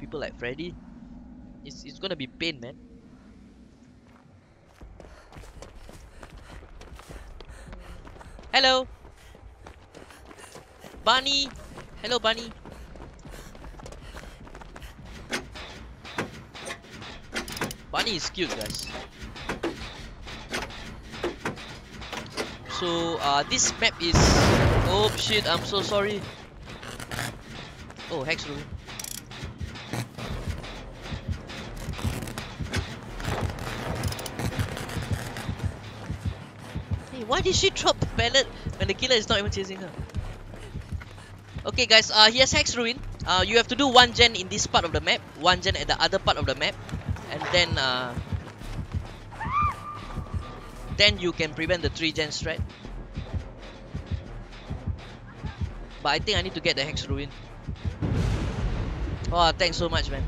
people like Freddy, it's it's gonna be pain, man. Hello, Bunny. Hello, Bunny. Bunny is cute, guys. So, uh, this map is... Oh shit, I'm so sorry. Oh, Hex Ruin. Why did she drop the pallet when the killer is not even chasing her? Okay guys, uh, here's Hex Ruin. Uh, you have to do one gen in this part of the map, one gen at the other part of the map, and then uh, then you can prevent the three gen strat. But I think I need to get the Hex Ruin. Oh, thanks so much, man.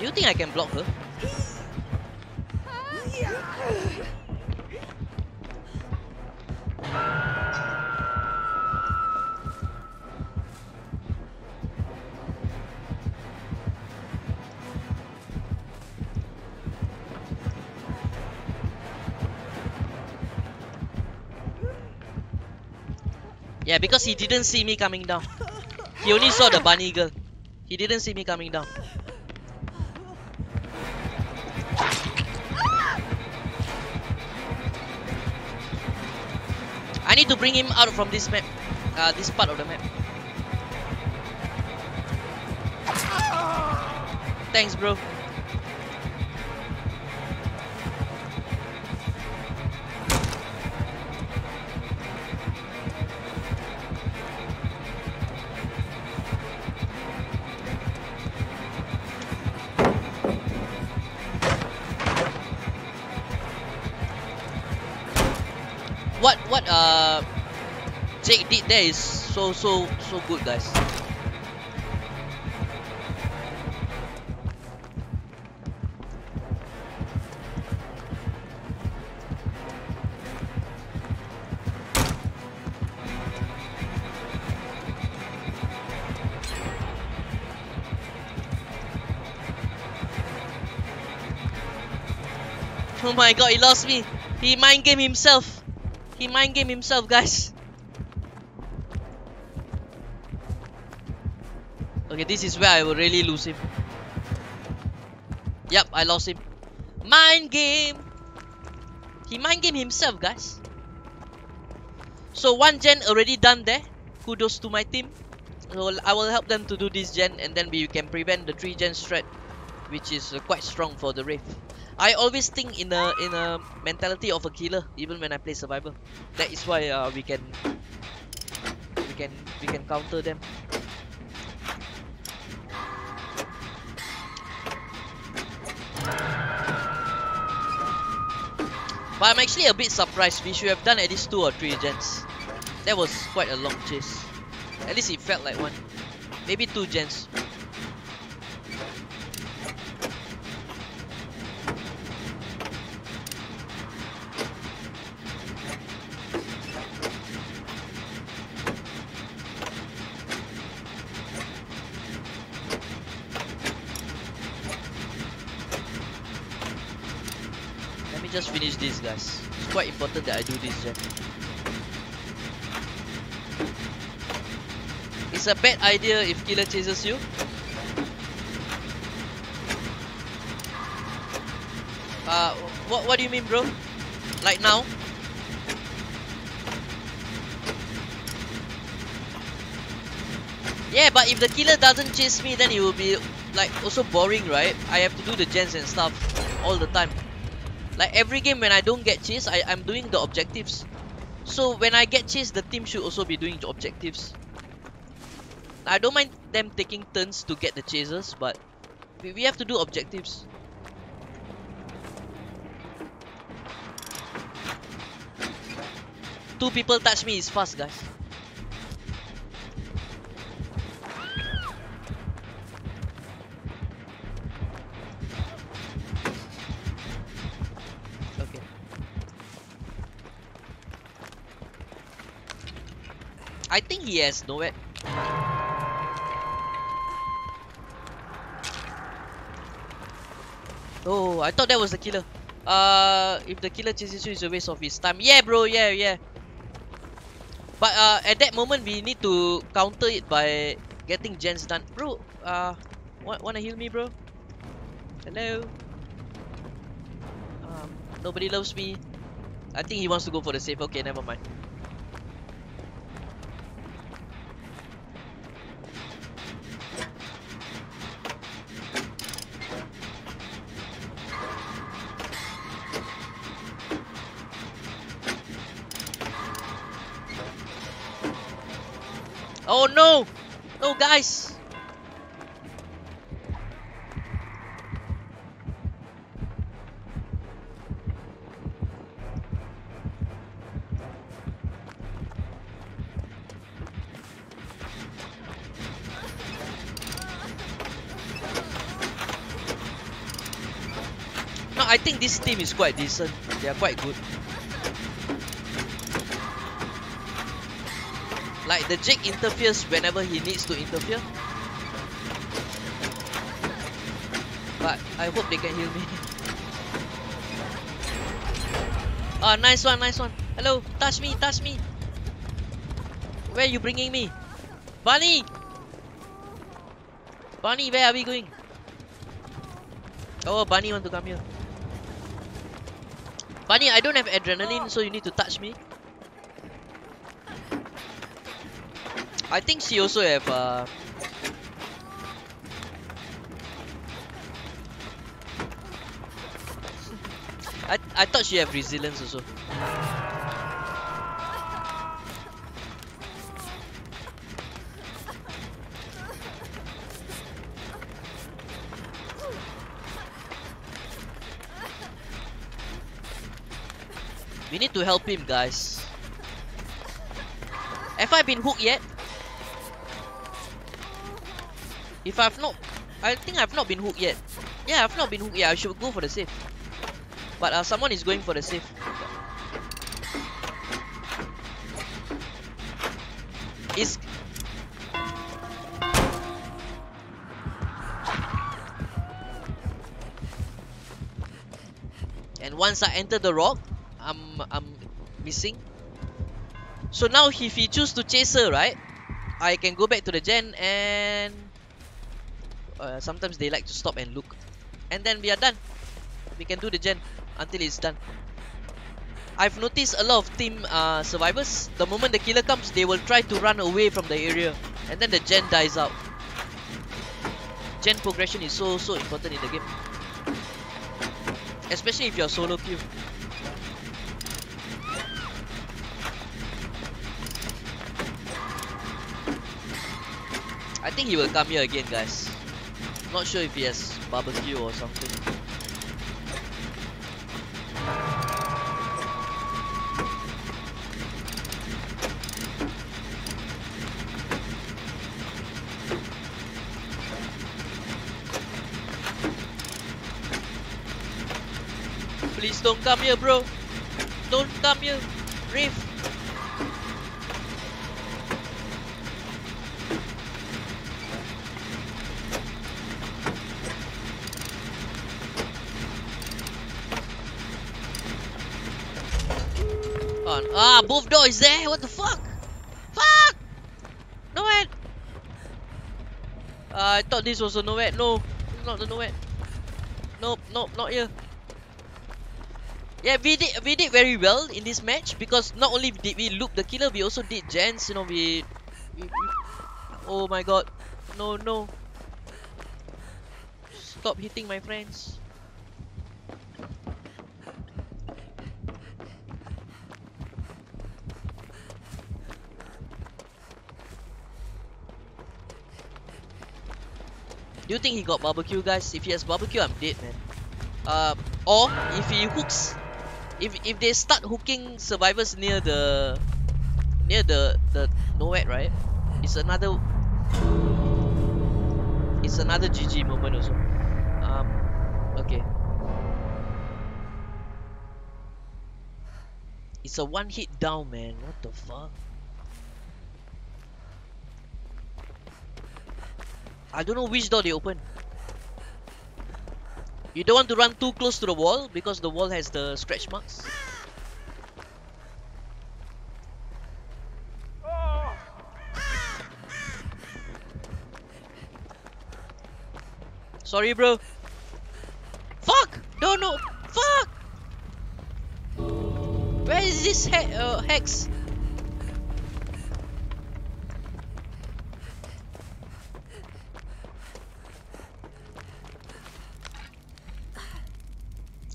Do you think I can block her? Yeah, because he didn't see me coming down. He only saw the bunny girl. He didn't see me coming down. Need to bring him out from this map. Uh, this part of the map. Thanks, bro. Uh Jake did there is so so so good guys. Oh my god, he lost me. He mind game himself. He mind game himself, guys. Okay, this is where I will really lose him. Yep, I lost him. Mind game. He mind game himself, guys. So one gen already done there. Kudos to my team. So I will help them to do this gen, and then we can prevent the three gen strat, which is uh, quite strong for the Wraith. I always think in a in a mentality of a killer, even when I play survivor. That is why uh, we can we can we can counter them. But I'm actually a bit surprised. We should have done at least two or three gens. That was quite a long chase. At least it felt like one. Maybe two gens. Just finish this guys. It's quite important that I do this. It's a bad idea if killer chases you. Uh, what, what do you mean bro? Like now? Yeah, but if the killer doesn't chase me, then it will be like also boring, right? I have to do the gens and stuff all the time. Like every game when I don't get chased, I, I'm doing the objectives. So when I get chased, the team should also be doing the objectives. I don't mind them taking turns to get the chasers, but we, we have to do objectives. Two people touch me is fast, guys. I think he has nowhere. Oh, I thought that was the killer. Uh, if the killer chases you, it's a waste of his time. Yeah, bro. Yeah, yeah. But uh, at that moment, we need to counter it by getting gens done. Bro, uh, wanna heal me, bro? Hello? Um, nobody loves me. I think he wants to go for the safe. Okay, never mind. Oh no! No, guys! No, I think this team is quite decent. They are quite good. Like the Jake interferes whenever he needs to interfere. But I hope they can heal me. Oh, nice one, nice one. Hello, touch me, touch me. Where are you bringing me? Bunny! Bunny, where are we going? Oh, Bunny want to come here. Bunny, I don't have adrenaline, so you need to touch me. I think she also have uh I I thought she have resilience also. We need to help him guys. Have I been hooked yet? If I've not, I think I've not been hooked yet. Yeah, I've not been hooked yet. I should go for the safe. But uh, someone is going for the safe. Is and once I enter the rock, I'm I'm missing. So now if he choose to chase her, right? I can go back to the gen and uh, sometimes they like to stop and look. And then we are done. We can do the gen until it's done. I've noticed a lot of team uh, survivors. The moment the killer comes they will try to run away from the area. And then the gen dies out. Gen progression is so so important in the game. Especially if you're solo queue. I think he will come here again guys not sure if he has barbecue or something. Please don't come here, bro. Don't come here. Riff. Both doors there. What the fuck? Fuck! No way. Uh, I thought this was a NOED. No, not the NOED. Nope, nope, not here. Yeah, we did we did very well in this match because not only did we loop the killer, we also did gens. You know, we, we, we oh my god, no no. Stop hitting my friends. Do you think he got barbecue, guys? If he has barbecue, I'm dead, man. Uh, or if he hooks, if if they start hooking survivors near the near the the NOED, right? It's another it's another GG moment also. Um, okay. It's a one hit down, man. What the fuck? I don't know which door they open. You don't want to run too close to the wall because the wall has the scratch marks. Sorry, bro. Fuck! No, no! Fuck! Where is this he uh, hex?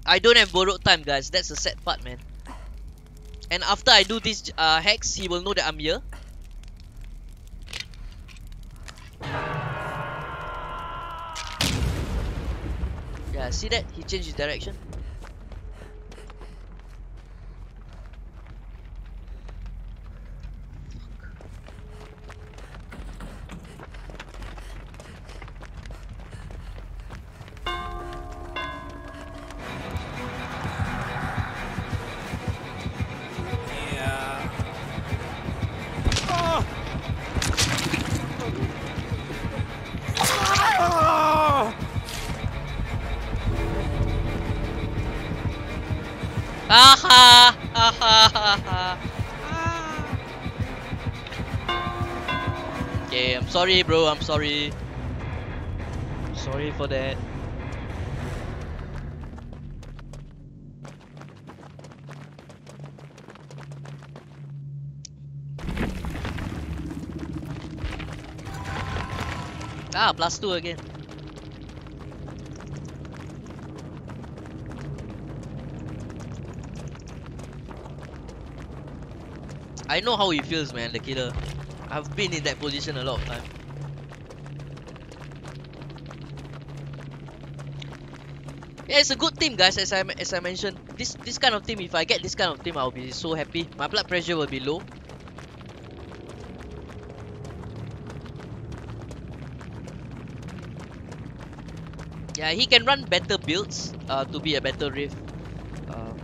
I don't have borrowed time, guys. That's the sad part, man. And after I do this uh, hex, he will know that I'm here. Yeah, see that? He changed his direction. Okay, I'm sorry, bro. I'm sorry. Sorry for that. Ah, plus two again. I know how he feels, man, the killer. I've been in that position a lot of time. Yeah, it's a good team, guys. As I as I mentioned, this this kind of team, if I get this kind of team, I'll be so happy. My blood pressure will be low. Yeah, he can run better builds uh, to be a better Wraith. Um,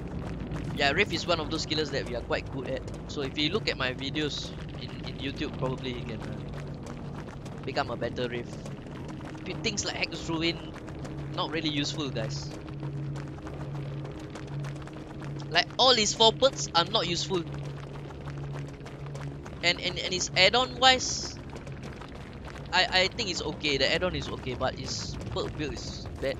yeah, Wraith is one of those killers that we are quite good at. So if you look at my videos in, in YouTube, probably you can uh, become a better Wraith. P- Things like Hex Ruin, not really useful, guys. Like all his four perks are not useful. And and, and his add-on wise, I I think it's okay. The add-on is okay, but his perk build is bad.